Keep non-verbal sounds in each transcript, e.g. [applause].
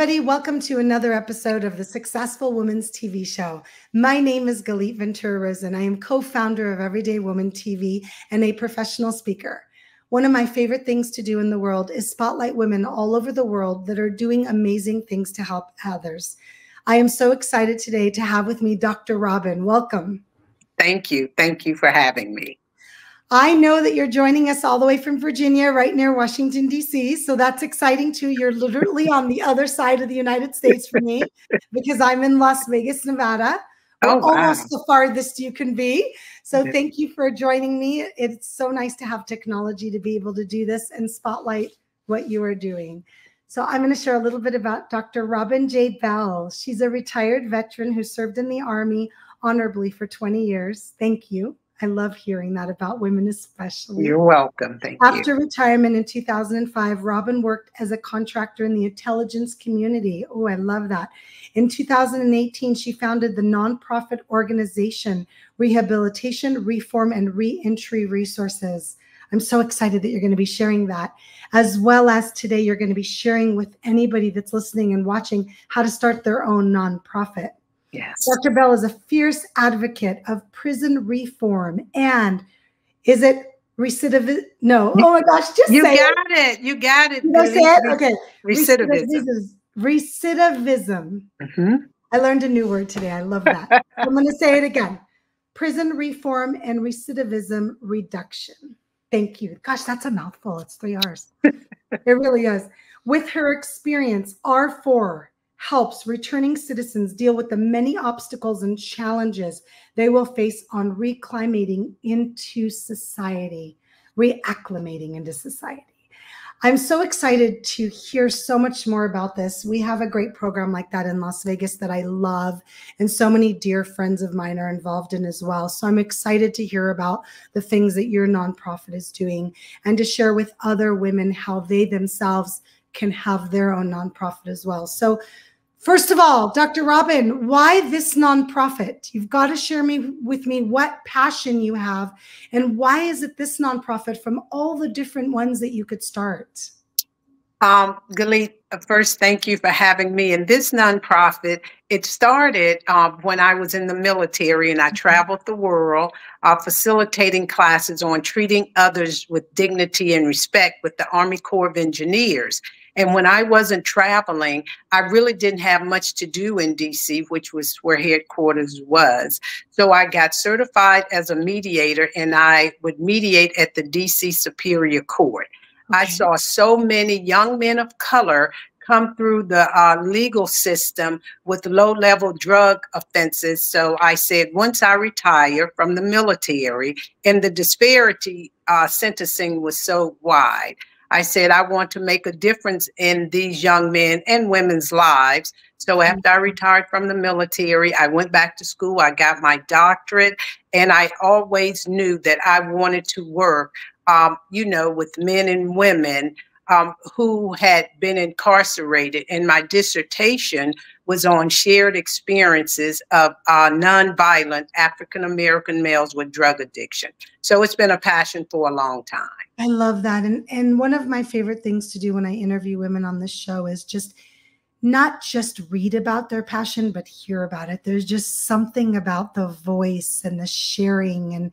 everybody. Welcome to another episode of the Successful Women's TV show. My name is Galit Ventura Rozen. I am co founder of Everyday Woman TV and a professional speaker. One of my favorite things to do in the world is spotlight women all over the world that are doing amazing things to help others. I am so excited today to have with me Dr. Robin. Welcome. Thank you. Thank you for having me. I know that you're joining us all the way from Virginia, right near Washington, D.C. So that's exciting too. You're literally on the other side of the United States for me [laughs] because I'm in Las Vegas, Nevada. Oh, wow. Almost the farthest you can be. So thank you for joining me. It's so nice to have technology to be able to do this and spotlight what you are doing. So I'm going to share a little bit about Dr. Robin J. Bell. She's a retired veteran who served in the Army honorably for 20 years. Thank you. I love hearing that about women, especially. You're welcome. Thank After you. After retirement in 2005, Robin worked as a contractor in the intelligence community. Oh, I love that. In 2018, she founded the nonprofit organization Rehabilitation, Reform, and Reentry Resources. I'm so excited that you're going to be sharing that, as well as today, you're going to be sharing with anybody that's listening and watching how to start their own nonprofit. Yes. Dr. Bell is a fierce advocate of prison reform. And is it recidivism? No. Oh my gosh, just you say got it. it. You got it. Did I say it? Okay. Recidivism. Recidivism. Mm-hmm. I learned a new word today. I love that. [laughs] I'm going to say it again. Prison reform and recidivism reduction. Thank you. Gosh, that's a mouthful. It's three R's. [laughs] it really is. With her experience, R4 helps returning citizens deal with the many obstacles and challenges they will face on reclimating into society, reacclimating into society. I'm so excited to hear so much more about this. We have a great program like that in Las Vegas that I love, and so many dear friends of mine are involved in as well. So I'm excited to hear about the things that your nonprofit is doing and to share with other women how they themselves can have their own nonprofit as well. So First of all, Dr. Robin, why this nonprofit? You've got to share me with me what passion you have and why is it this nonprofit from all the different ones that you could start? Um, Galit, first, thank you for having me. And this nonprofit, it started uh, when I was in the military and I mm-hmm. traveled the world uh, facilitating classes on treating others with dignity and respect with the Army Corps of Engineers. And when I wasn't traveling, I really didn't have much to do in DC, which was where headquarters was. So I got certified as a mediator and I would mediate at the DC Superior Court. Okay. I saw so many young men of color come through the uh, legal system with low level drug offenses. So I said, once I retire from the military, and the disparity uh, sentencing was so wide, I said, I want to make a difference in these young men and women's lives. So after I retired from the military, I went back to school. I got my doctorate, and I always knew that I wanted to work, um, you know, with men and women um, who had been incarcerated. And my dissertation was on shared experiences of uh, nonviolent African American males with drug addiction. So it's been a passion for a long time. I love that. And, and one of my favorite things to do when I interview women on this show is just not just read about their passion, but hear about it. There's just something about the voice and the sharing and,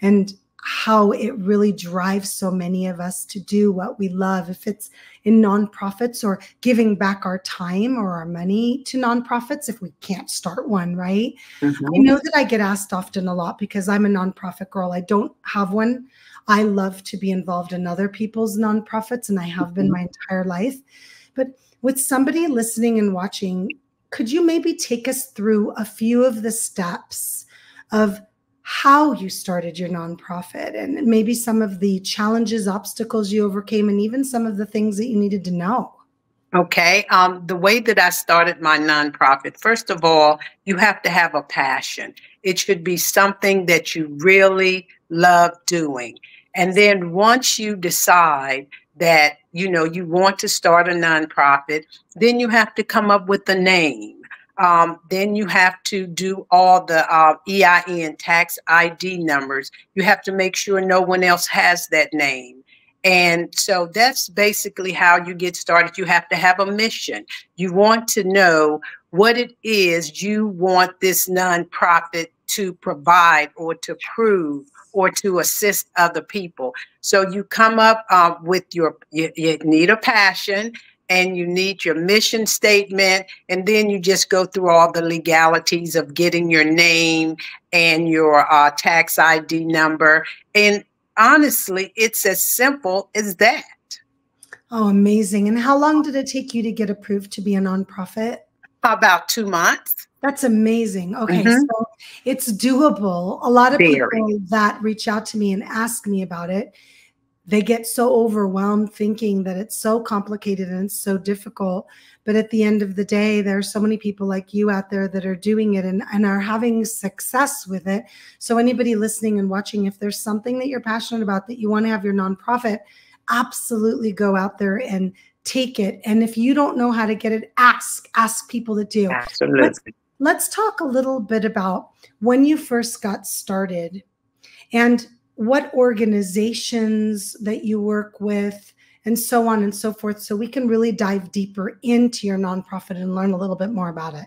and how it really drives so many of us to do what we love. If it's in nonprofits or giving back our time or our money to nonprofits, if we can't start one, right? Mm-hmm. I know that I get asked often a lot because I'm a nonprofit girl. I don't have one. I love to be involved in other people's nonprofits, and I have been mm-hmm. my entire life. But with somebody listening and watching, could you maybe take us through a few of the steps of how you started your nonprofit and maybe some of the challenges, obstacles you overcame, and even some of the things that you needed to know. Okay. Um, the way that I started my nonprofit, first of all, you have to have a passion. It should be something that you really love doing. And then once you decide that, you know, you want to start a nonprofit, then you have to come up with a name um, then you have to do all the uh, EIN tax ID numbers. You have to make sure no one else has that name. And so that's basically how you get started. You have to have a mission. You want to know what it is you want this nonprofit to provide or to prove or to assist other people. So you come up uh, with your, you, you need a passion and you need your mission statement and then you just go through all the legalities of getting your name and your uh, tax id number and honestly it's as simple as that oh amazing and how long did it take you to get approved to be a nonprofit about two months that's amazing. Okay, mm-hmm. so it's doable. A lot of Very. people that reach out to me and ask me about it they get so overwhelmed thinking that it's so complicated and it's so difficult. But at the end of the day, there are so many people like you out there that are doing it and, and are having success with it. So, anybody listening and watching, if there's something that you're passionate about that you want to have your nonprofit, absolutely go out there and take it. And if you don't know how to get it, ask, ask people that do. Absolutely. Let's, let's talk a little bit about when you first got started and what organizations that you work with, and so on and so forth, so we can really dive deeper into your nonprofit and learn a little bit more about it.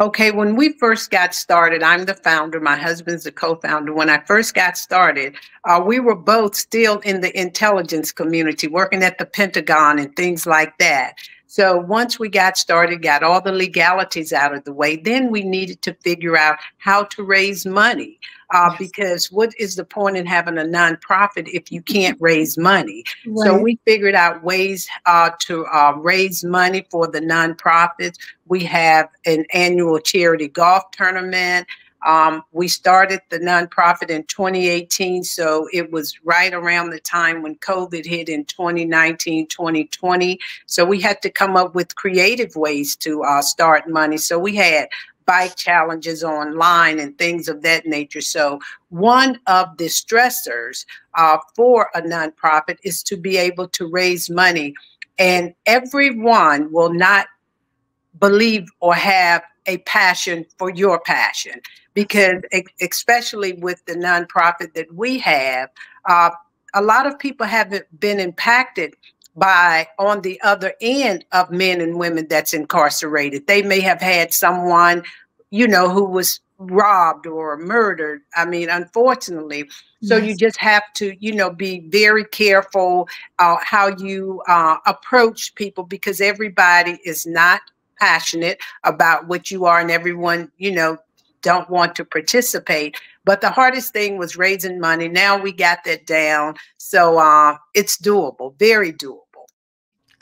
Okay, when we first got started, I'm the founder, my husband's the co founder. When I first got started, uh, we were both still in the intelligence community, working at the Pentagon and things like that. So once we got started, got all the legalities out of the way, then we needed to figure out how to raise money. Uh, yes. Because what is the point in having a nonprofit if you can't raise money? Right. So we figured out ways uh, to uh, raise money for the nonprofits. We have an annual charity golf tournament. Um, we started the nonprofit in 2018, so it was right around the time when COVID hit in 2019, 2020. So we had to come up with creative ways to uh, start money. So we had bike challenges online and things of that nature. So one of the stressors uh, for a nonprofit is to be able to raise money. And everyone will not believe or have a passion for your passion because especially with the nonprofit that we have uh, a lot of people haven't been impacted by on the other end of men and women that's incarcerated they may have had someone you know who was robbed or murdered i mean unfortunately so yes. you just have to you know be very careful uh, how you uh, approach people because everybody is not passionate about what you are and everyone, you know, don't want to participate. But the hardest thing was raising money. Now we got that down. So uh, it's doable, very doable.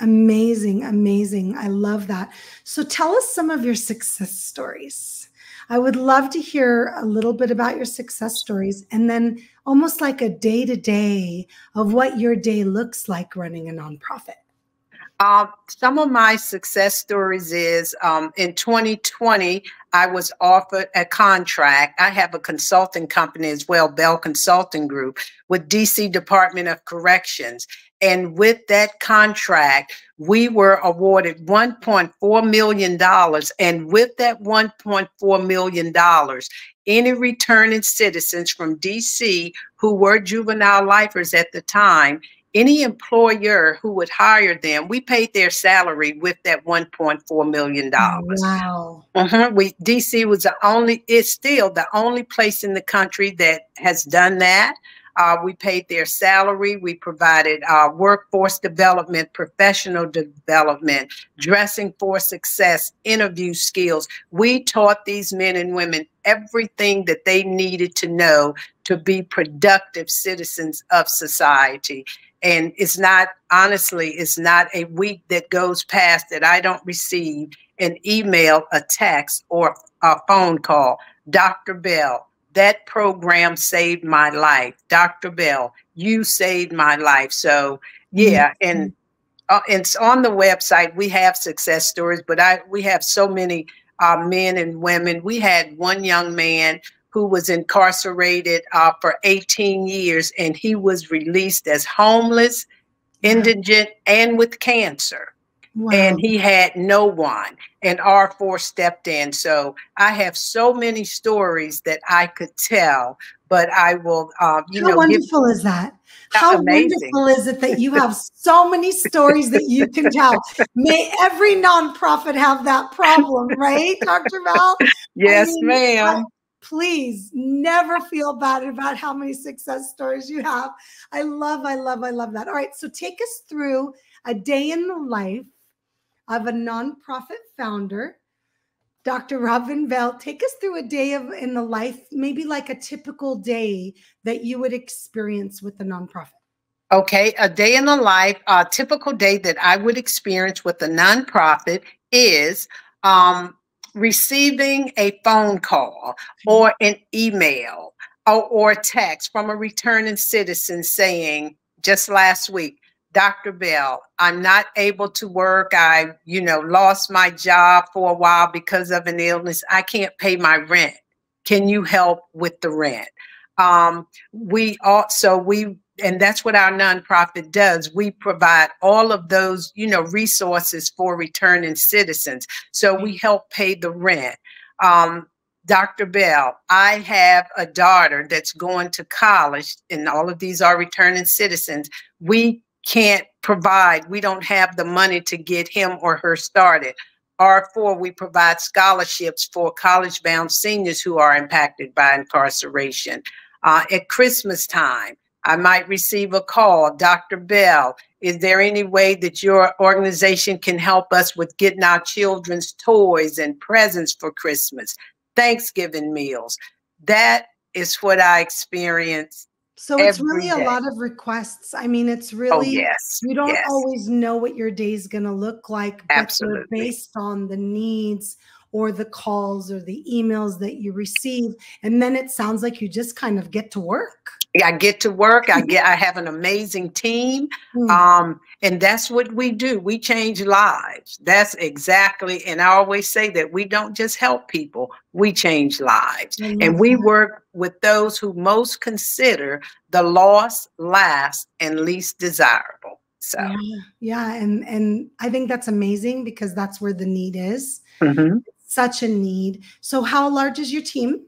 Amazing, amazing. I love that. So tell us some of your success stories. I would love to hear a little bit about your success stories and then almost like a day to day of what your day looks like running a nonprofit. Uh, some of my success stories is um, in 2020, I was offered a contract. I have a consulting company as well, Bell Consulting Group, with DC Department of Corrections. And with that contract, we were awarded $1.4 million. And with that $1.4 million, any returning citizens from DC who were juvenile lifers at the time any employer who would hire them, we paid their salary with that $1.4 million. Wow. Uh-huh. We DC was the only, it's still the only place in the country that has done that. Uh, we paid their salary. We provided uh, workforce development, professional development, dressing for success, interview skills. We taught these men and women everything that they needed to know to be productive citizens of society and it's not honestly it's not a week that goes past that i don't receive an email a text or a phone call. Dr bell that program saved my life. Dr bell you saved my life. So yeah mm-hmm. and uh, it's on the website. We have success stories but i we have so many uh, men and women. We had one young man who was incarcerated uh, for 18 years, and he was released as homeless, indigent, and with cancer. Wow. And he had no one, and R4 stepped in. So I have so many stories that I could tell, but I will, uh, you How know, wonderful give, is that? How amazing. wonderful is it that you have so many stories that you can tell? May every nonprofit have that problem, right, Dr. Bell? [laughs] Yes, I mean, ma'am. Please never feel bad about how many success stories you have. I love, I love, I love that. All right, so take us through a day in the life of a nonprofit founder. Dr. Robin Bell, take us through a day of in the life, maybe like a typical day that you would experience with the nonprofit. Okay, a day in the life, a typical day that I would experience with the nonprofit is um, receiving a phone call or mm-hmm. an email or, or text from a returning citizen saying, just last week, Dr. Bell, I'm not able to work. I, you know, lost my job for a while because of an illness. I can't pay my rent. Can you help with the rent? Um, we also we and that's what our nonprofit does. We provide all of those, you know, resources for returning citizens. So we help pay the rent. Um, Dr. Bell, I have a daughter that's going to college, and all of these are returning citizens. We can't provide, we don't have the money to get him or her started. R4, we provide scholarships for college bound seniors who are impacted by incarceration. Uh, at Christmas time, I might receive a call, Dr. Bell, is there any way that your organization can help us with getting our children's toys and presents for Christmas, Thanksgiving meals? That is what I experience so it's really day. a lot of requests. I mean, it's oh, really oh, yes. you don't yes. always know what your day is going to look like, but Absolutely. based on the needs or the calls or the emails that you receive. And then it sounds like you just kind of get to work. yeah, I get to work. I get. I [laughs] have an amazing team, mm. um, and that's what we do. We change lives. That's exactly. And I always say that we don't just help people; we change lives, and we work with those who most consider the lost, last, and least desirable. So yeah, yeah. and and I think that's amazing because that's where the need is. Mm-hmm. Such a need. So, how large is your team?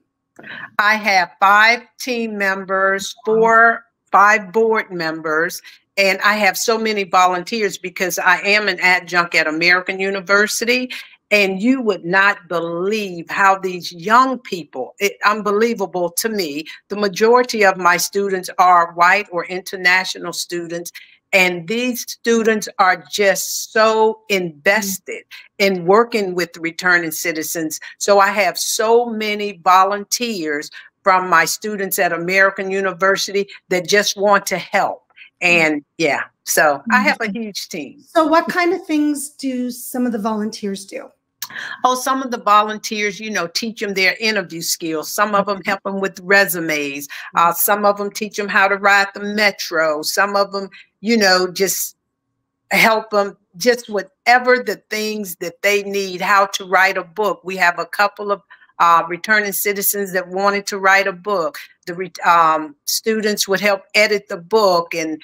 I have five team members, four, five board members, and I have so many volunteers because I am an adjunct at American University. And you would not believe how these young people, it, unbelievable to me. The majority of my students are white or international students, and these students are just so invested in working with returning citizens. So I have so many volunteers from my students at American University that just want to help. And yeah, so I have a mm-hmm. huge team. So, what kind of things do some of the volunteers do? Oh, some of the volunteers, you know, teach them their interview skills. Some of them help them with resumes. Uh, some of them teach them how to ride the metro. Some of them, you know, just help them just whatever the things that they need, how to write a book. We have a couple of uh, returning citizens that wanted to write a book. The um, students would help edit the book and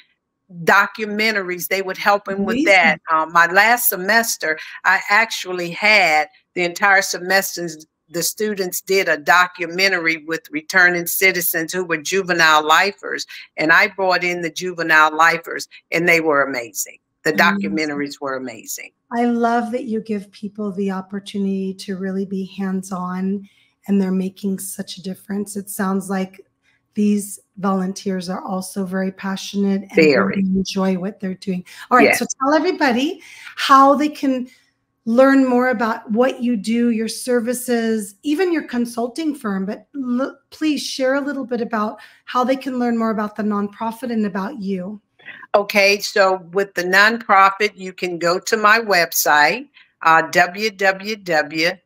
documentaries. They would help him with that. Um, my last semester, I actually had the entire semester. The students did a documentary with returning citizens who were juvenile lifers, and I brought in the juvenile lifers, and they were amazing. The documentaries were amazing. I love that you give people the opportunity to really be hands on and they're making such a difference. It sounds like these volunteers are also very passionate and very. enjoy what they're doing. All right, yes. so tell everybody how they can learn more about what you do, your services, even your consulting firm. But please share a little bit about how they can learn more about the nonprofit and about you. Okay, so with the nonprofit, you can go to my website, uh, www.r4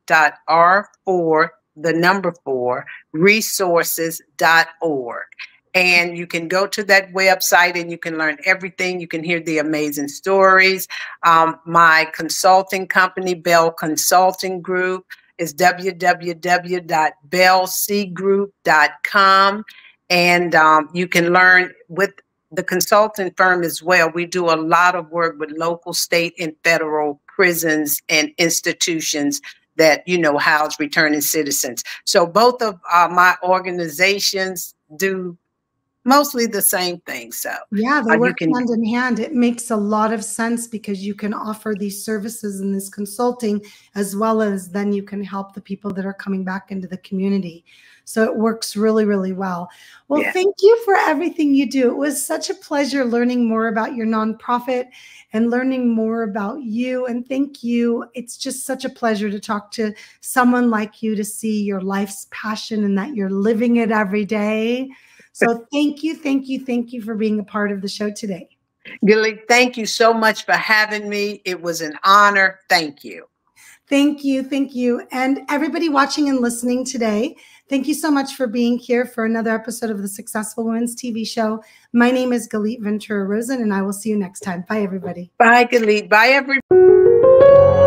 the number four, resources.org. And you can go to that website and you can learn everything. You can hear the amazing stories. Um, my consulting company, Bell Consulting Group, is www.bellcgroup.com. And um, you can learn with the consulting firm as well. We do a lot of work with local, state, and federal prisons and institutions that you know house returning citizens. So both of uh, my organizations, do mostly the same thing. So yeah, they uh, work can, hand in hand. It makes a lot of sense because you can offer these services and this consulting as well as then you can help the people that are coming back into the community. So it works really, really well. Well, yeah. thank you for everything you do. It was such a pleasure learning more about your nonprofit and learning more about you. And thank you. It's just such a pleasure to talk to someone like you to see your life's passion and that you're living it every day. So thank you, thank you, thank you for being a part of the show today. Gilly, thank you so much for having me. It was an honor. Thank you. Thank you. Thank you. And everybody watching and listening today, thank you so much for being here for another episode of the Successful Women's TV show. My name is Galit Ventura Rozen, and I will see you next time. Bye, everybody. Bye, Galit. Bye, everybody.